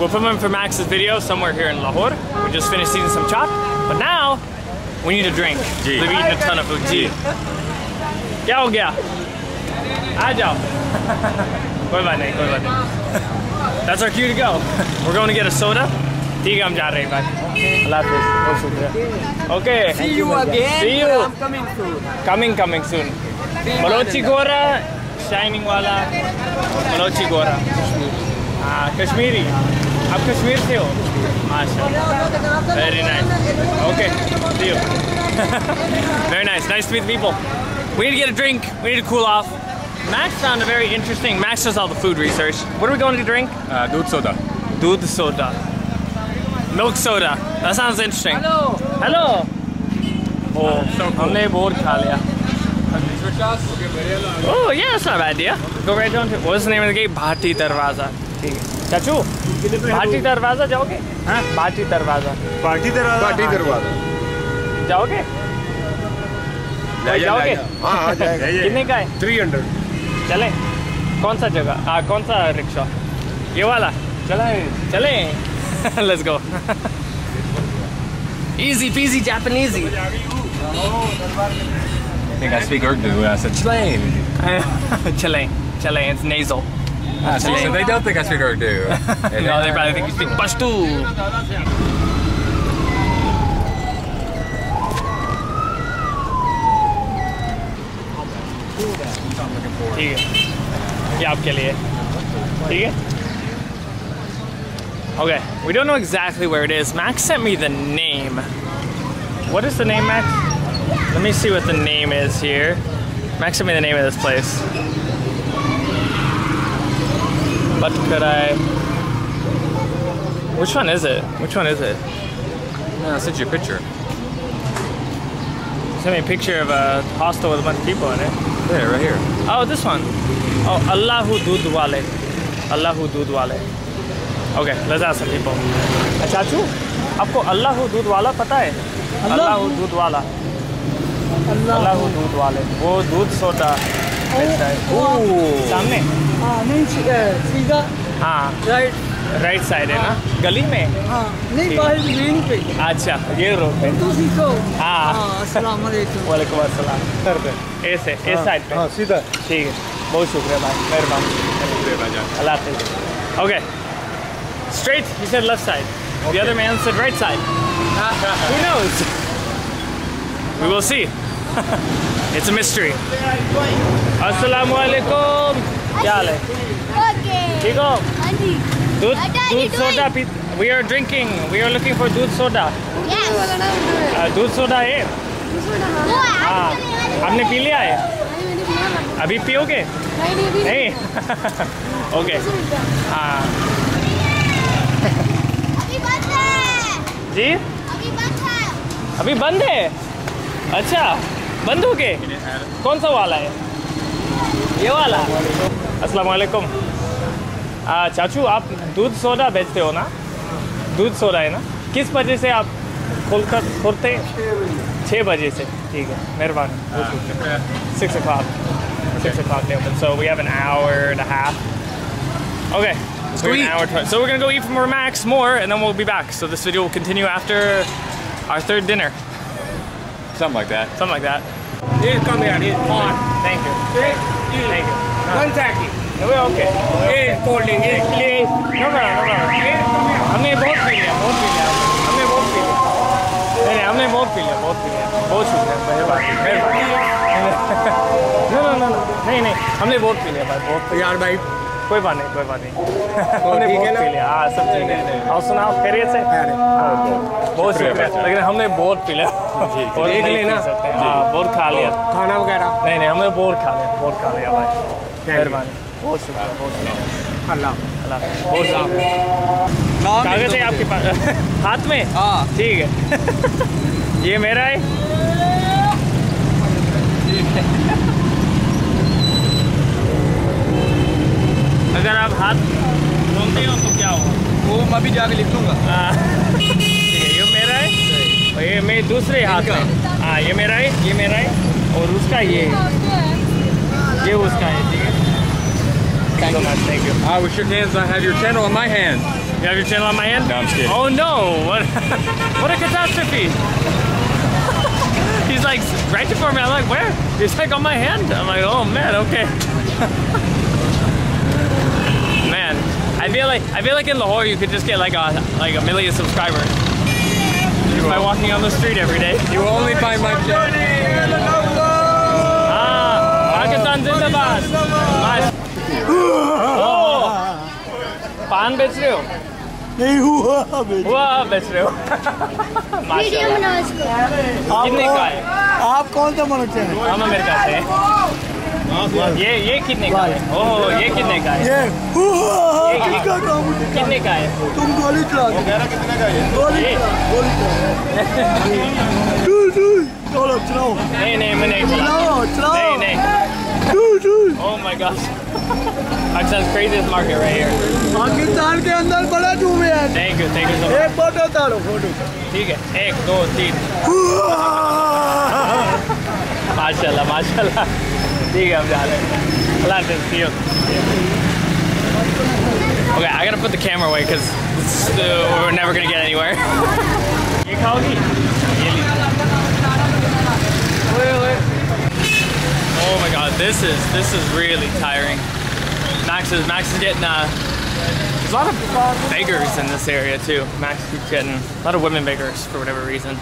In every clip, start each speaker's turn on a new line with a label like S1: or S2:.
S1: We're filming for Max's video somewhere here in Lahore. We just finished eating some chop, but now we need a drink.
S2: Ji.
S1: We've eaten a ton of food. जी. क्या हो गया? आ जाओ. कोई बात नहीं, कोई बात नहीं. That's our cue to go. We're going to get a soda. ठीक है हम जा रहे हैं भाई. अल्लाह हाफिज़. बहुत शुक्रिया. Okay.
S3: See you again.
S1: See you.
S3: I'm coming soon.
S1: Coming, coming soon. Balochi गोरा शाइनिंग वाला बलोची गोरा हाँ कश्मीरी आप कश्मीर से हो? माशा very nice okay see you very nice. Nice to meet people. We need to get a drink. We need to cool off. Max found a very interesting Max does all the food research. What are we going to drink?
S2: Uh, doodh soda.
S1: Dude soda. Milk soda. That sounds interesting.
S3: Hello.
S1: Hello. Oh uh, so cool. हमने बहुत खा लिया. Oh yeah, that's not a bad idea. Go right down to what's the name of the gate? Bhati Darwaza. ठीक भाटी दरवाज़ा जाओगे? हाँ? भाटी दरवाज़ा।
S2: Party दरवाज़ा? पार्टी दरवाज़ा।
S1: जाओगे? जाओगे?
S2: हाँ हाँ
S1: कितने का है?
S2: थ्री हंड्रेड
S1: चले। कौन सा जगह? हाँ कौन सा रिक्शा? ये वाला। चले। चले। Let's go easy peasy Japanesey
S2: I think I speak Urdu. I said Chlain.
S1: chale chale it's nasal
S2: Ah, see, so they don't think I speak Urdu.
S1: no they probably think you speak Pashto ठीक है ये आपके लिए ठीक है Okay, we don't know exactly where it is. Max sent me the name. What is the name, Max? Let me see what the name is here. Max sent me the name of this place. But could I? Which one is it? Which one is it?
S2: No, I sent you a picture.
S1: Sent me a picture of a hostel with a bunch of people in it.
S2: There, right here.
S1: Oh, this one. Oh, Allahu Dud Wale. Allahu Dud Wale. Okay, let's ask some people. चाचू आपको अल्लाह दूध वाला पता है अल्लाह दूध वाला अल्लाह दूध वाले वो दूध सोडा बेचता है
S3: Ooh.
S1: सामने
S3: हाँ नहीं सी- अ, सीधा
S1: हाँ
S3: राइट
S1: राइट साइड है ना गली में
S3: हाँ नहीं बाहर मेन पे
S1: अच्छा ये रोड पे
S3: तू सीखो
S1: हाँ।
S3: हाँ अस्सलाम वालेकुम
S1: वालेकुम अस्सलाम सर पे ऐसे इस साइड पे
S2: हाँ सीधा
S1: ठीक है बहुत शुक्रिया भाई मेहरबानी Allah Hafiz. Okay. Straight, he said left side. The other man said right side. Who knows? We will see. it's a mystery. Assalamu alaikum. क्या हाल है
S4: Okay.
S1: ठीक हो
S4: हाँ जी
S1: दूध
S4: What are you
S1: दूध soda P We are drinking. We are looking for दूध soda
S4: Yes.
S1: Uh, दूध soda है
S4: वो है
S1: हाँ
S4: आज चले वाले
S1: आपने पी लिया है
S4: नहीं मैंने पिया ना
S1: अभी पियोगे
S4: नहीं नहीं अभी
S1: नहीं ओके हाँ
S4: अभी बंद है
S1: जी
S4: अभी बंद है
S1: अभी बंद है अच्छा बंद हो गए कौन सा वाला है ये वाला अस्सलाम वालेकुम चाचू आप दूध सोडा बेचते हो ना दूध सोडा है ना किस बजे से आप खोल कर खोलते छः बजे से ठीक है मेहरबानी six o'clock six o'clock they open so we have an hour and a half okay so, an hour we're gonna go eat from Max more and then we'll be back so this video will continue after our third dinner
S2: Something like that.
S1: something like that
S3: ये कम यार ये
S1: on thank you thank you
S3: one thirty
S1: no, we're okay
S3: ये cold drink ये
S1: Please. No, no, no, no. हमने बहुत P लिया बहुत P लिया हमने बहुत पी लिया नहीं नहीं हमने बहुत पी लिया बहुत पी लिया बहुत शुक्रिया मेहरबानी मेहरबानी नो नो नो नहीं नहीं हमने बहुत पी लिया भाई बहुत पी लिया।
S3: यार भाई
S1: कोई बात नहीं कोई बात नहीं।
S3: ठीक है
S1: बहुत
S3: ना?
S1: पी लिया। हाँ सब ठीक है। और सुनाओ खैरियत से? बहुत शुक्रिया। लेकिन हमने बहुत पी लिया।
S3: देख लेना।
S1: हाँ बहुत खा लिया।
S3: खाना वगैरह?
S1: नहीं नहीं हमने बहुत खा लिया बहुत खा लिया भाई। मेहरबानी। बहुत शुक्रिया बहुत शुक्रिया।
S3: अल्लाह।
S1: अल्लाह कागज़ है आपके पास? हाथ में?
S3: हाँ।
S1: ठीक है। ये मेरा है। अगर आप हाथ धोते हो तो क्या होगा
S3: वो मैं भी जाके लिख लूंगा
S1: हाँ, ठीक है ये मेरा है और ये मेरे दूसरे हाथ में हाँ ये मेरा है ये मेरा है और उसका ये है ये उसका है ठीक है Thank you so much. Thank you.
S2: Ah, we shook hands. I have your channel in my hand.
S1: You have your channel on my hand?
S2: No, I'm just kidding.
S1: Oh no! What? what a catastrophe! He's like right before me. I'm like, where? He's like on my hand. I'm like, oh man, okay. man, I feel like I feel like in Lahore you could just get like a like a million subscribers just by walking on the street every day.
S2: You will only find my channel.
S1: Ah, Pakistan Zindabad. Nice. Oh, पान बेच रहे हो
S5: नहीं हुआ अभी।
S1: हुआ बेच रहे हो
S4: वीडियो
S1: माशाल्लाह
S4: बनाओ इसको
S5: आप
S1: कितने
S5: कौन-
S1: का है
S5: आप कौन सा मनुष्य हैं
S1: हम अमेरिका से हैं। ये ये कितने का है? ओह ये कितने का है?
S5: ये किसका काम
S1: कितने का है?
S5: तुम गोली चला दो। गोली
S1: ये?
S5: चला गोली चला टू टू चलो चलाओ।
S1: नहीं नहीं मैं नहीं चला
S5: चलाओ
S1: नहीं नहीं।
S5: टू टू
S1: Oh my gosh. Pakistan's craziest market right here.
S5: Pakistan के अंदर बड़ा डूबे हैं।
S1: Thank you, thank you so much.
S5: एक फ़ोटो उतारो फ़ोटो।
S1: ठीक है एक दो तीन। माशाल्लाह माशाल्लाह। There you go, got. A lot of. Okay, I gotta put the camera away because uh, we're never gonna get anywhere. you call me? Oh my god, this is this is really tiring. Max is Max is getting uh, there's a lot of beggars in this area too. Max keeps getting a lot of women beggars for whatever reason.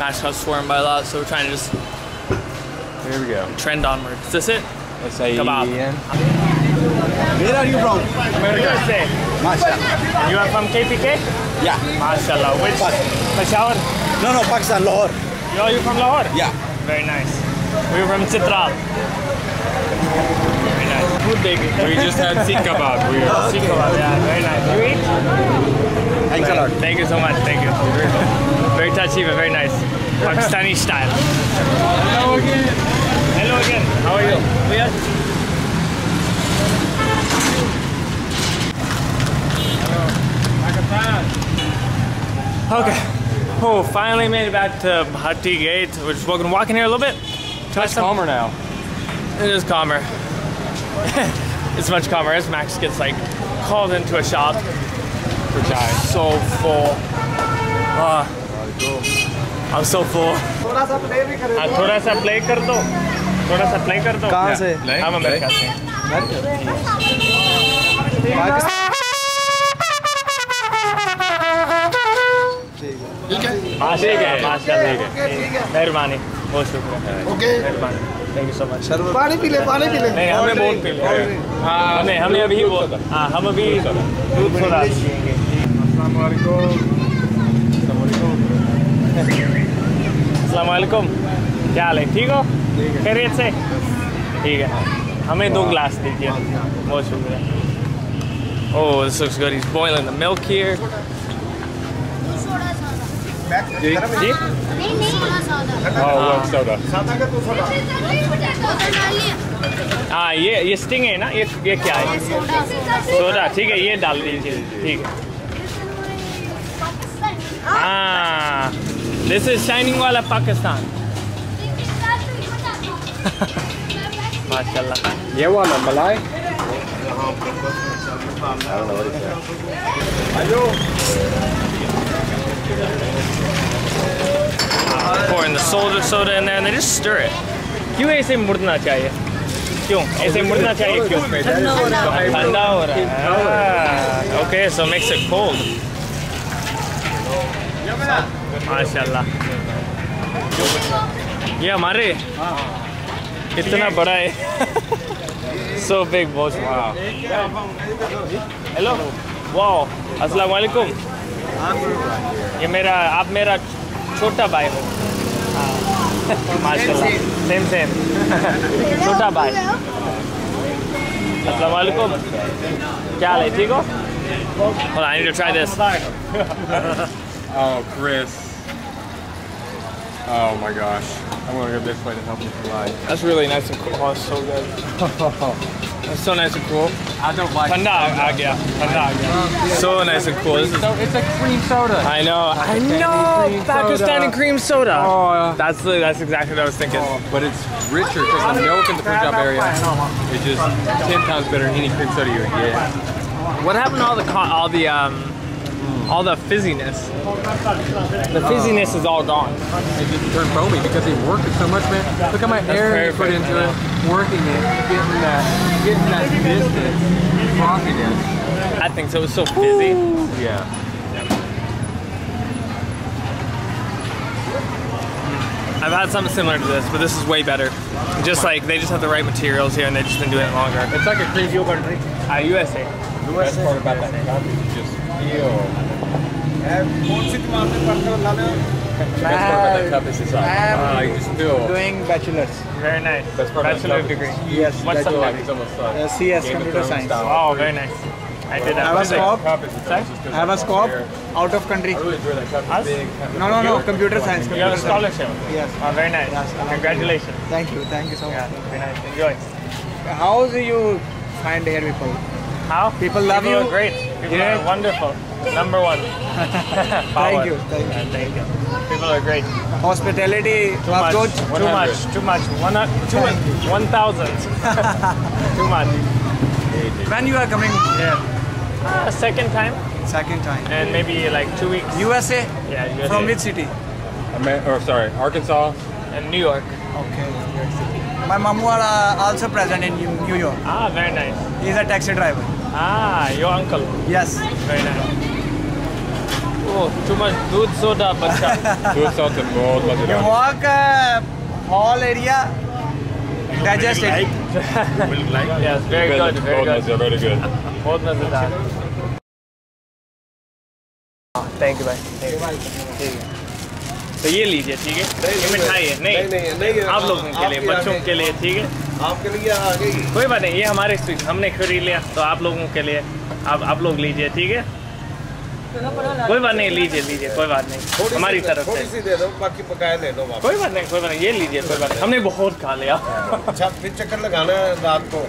S1: Max got swarmed by a lot, so we're trying to just
S2: here we go.
S1: trend onward. Is this it?
S2: S-A-E-N.
S5: Where are you from?
S1: USA.
S5: Mashallah.
S1: You are from KPK?
S5: Yeah.
S1: MashaAllah. Which? Peshawar?
S5: No, no, Pakistan, Lahore.
S1: Yo, you from Lahore?
S5: Yeah.
S1: Very nice. We're from Chitral. Very nice. Food big.
S2: We just had seekh kebab. We are
S1: seekh kebab, yeah, very nice. You eat?
S5: Thanks a lot.
S1: Thank you so much. Thank you. Very touchy, but very nice. Pakistani style. Hello again. Hello again. How are you? We are. Okay. Oh, finally made it back to Bhatti Gate. We're just walking, walking here a little bit. Try
S2: It's calmer now.
S1: it is calmer. it's much calmer as Max gets like called into a shop.
S2: For chai.
S1: So full. Ah, I'm so full.
S5: थोड़ा सा play भी करें
S1: हाँ, थोड़ा सा play कर दो। थोड़ा सा प्ले कर दो।
S5: कहाँ से?
S1: हम अमेरिका से माशाल्लाह माशाल्लाह
S5: ठीक है।
S1: मेहरबानी। बहुत शुक्रिया।
S5: ओके
S1: मेहरबानी। थैंक यू सो मच
S5: पानी पी ले पानी पी ले।
S1: नहीं हमें बहुत पी ले। हमें हमें अभी वो हाँ हम अभी दूध सोडा अस्सलाम वालेकुम क्या हाल है? ठीक हो? खैरियत से? ठीक है। हमें दो ग्लास दीजिए। बहुत शुक्रिया। Oh, this looks good. He's boiling the milk here. जी?
S4: नहीं नहीं सोडा.
S1: हाँ ये ये स्टिंग है ना? ये ये क्या है?
S4: सोडा
S1: ठीक है ये डाल दीजिए। ठीक है। हाँ। दिस इज शाइनिंग वाला पाकिस्तान माशाल्लाह
S2: Yeah, one, Malay.
S1: pouring the soda soda in there and they just stir it क्यों ऐसे मुड़ना चाहिए क्यों ऐसे मुड़ना चाहिए क्यों ठंडा हो रहा है okay so makes it cold माशाल्लाह। ये हमारे? इतना बड़ा है। So big boss hello wow अस्सलाम वालेकुम ये मेरा आप मेरा छोटा भाई हो। हाँ, माशाल्लाह। सेम सेम छोटा भाई। अस्सलाम वालेकुम क्या हाल है? ठीक हो? Hold on, I need to try this.
S2: Oh, Chris. Oh my gosh. I'm gonna go this way to help you fly.
S1: That's really nice and cool. Oh, it's so good. That's so nice and cool.
S2: I don't like
S1: Panda, I get. Panda, So nice and cool.
S2: So it's a cream soda.
S1: I know. I know. Pakistani cream soda.
S2: Oh,
S1: that's the, that's exactly what I was thinking.
S2: Oh, but it's richer because the milk in the Punjab area is just ten times better than any cream soda you would get.
S1: What happened to all the all the um, all the fizziness? The fizziness is all gone.
S2: It just turned foamy because he worked it so much, man. Look at my air he put
S1: perfect,
S2: into it, working it, getting that, getting that distance, frothiness.
S1: I think so. It was so fizzy.
S2: Yeah.
S1: I've had something similar to this, but this is way better. Just like they just have the right materials here, and they've just been doing it longer.
S2: It's like a cream
S1: Your country? Uh, USA.
S2: The best part about that cup is just feel. The best part about that cup is it's like, you just feel.
S5: Doing bachelor's.
S1: Very nice.
S2: Best part about
S1: Bachelor degree.
S5: Yes,
S1: What's
S2: I feel
S1: up,
S2: like
S1: baby?
S2: it's almost like
S5: Uh, CS,
S2: Game
S5: computer science.
S2: style.
S1: Oh, very nice. I did that.
S5: I was
S1: What is it?
S5: cop.
S2: Cup is essential just 'cause
S5: I have a
S2: it's
S5: scope out of country.
S2: I really enjoy that.
S1: Us?
S2: It's big. kind of
S5: No, no, no, computer science.
S1: You have a scholarship.
S5: Yes.
S1: Oh, very nice.
S5: Yes,
S1: Congratulations.
S5: Thank you, thank you so
S1: Yeah,
S5: much.
S1: very nice. Enjoy.
S5: How do you find here people?
S1: How?
S5: People love
S1: People
S5: you?
S1: are great. People
S5: Yeah.
S1: are wonderful. Number one.
S5: Thank you, thank you.
S1: Yeah, thank you. People are great.
S5: Hospitality
S1: Too much.
S5: good.
S1: Too much. Too much. One, uh, two, one thousand. Too much.
S5: When you are coming here?
S1: Uh, second time,
S5: Second time.
S1: and maybe like two weeks.
S5: USA?
S1: Yeah, USA.
S5: From which city?
S2: Amer- or sorry, Arkansas.
S1: And New York.
S5: Okay. New York City. My mamu are uh, also present in New New York.
S1: Ah, very nice.
S5: He's a taxi driver.
S1: Ah, your uncle.
S5: Yes.
S1: Very nice. Oh, too much दूध soda, बच्चा.
S2: दूध साथ से बहुत
S5: You
S2: मजेदार
S5: walk uh, whole area, digest it.
S1: yes, very good, very
S2: बहुत
S1: good.
S2: मजा very good
S1: बहुत मजेदार थैंक यू भाई ठीक है तो ये लीजिए ठीक है? ये मिठाई है नहीं।
S3: नहीं नहीं
S1: आप लोगों के लिए बच्चों के लिए ठीक है?
S3: आपके लिए आ गई।
S1: कोई बात नहीं ये हमारे हमने खरीद लिया तो आप लोगों के लिए आप आप लोग लीजिए ठीक है? कोई बात नहीं लीजिए लीजिए कोई बात नहीं हमारी तरफ़
S3: थोड़ी
S1: से
S3: दे दो बाकी पकाए ले दो
S1: कोई बात नहीं कोई बात नहीं ये लीजिए कोई बात नहीं हमने बहुत खा लिया।
S3: अच्छा फिर चक्कर लगाना है रात को।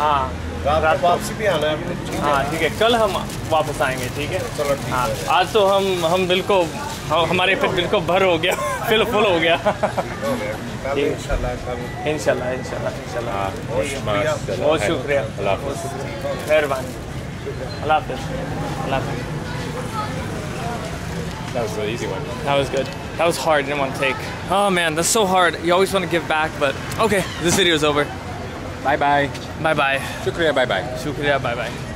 S1: हाँ
S3: रात को वापसी भी आना है। है
S1: ठीक है कल हम वापस आएँगे ठीक है?
S3: चलो
S1: हाँ।
S3: है
S1: आज तो हम हम बिल्कुल हम- हमारे फिर बिल्कुल भर हो गया फिल फुल हो गया
S3: हो गया कल इंशाल्लाह कल
S1: इंशाल्लाह इंशाल्लाह इंशाल्लाह
S2: बहुत मस्त
S1: बहुत शुक्रिया
S2: अल्लाह
S1: बहुत शुक्रिया मेहरबानी अल्लाह हाफिज़ अल्लाह हाफिज़
S2: that was the easy one
S1: That was good. That was hard. Didn't want to take. Oh man, that's so hard. You always want to give back, but okay. This video is over.
S2: bye bye
S1: Bye bye.
S2: shukriya bye bye
S1: Shukriya. Bye bye.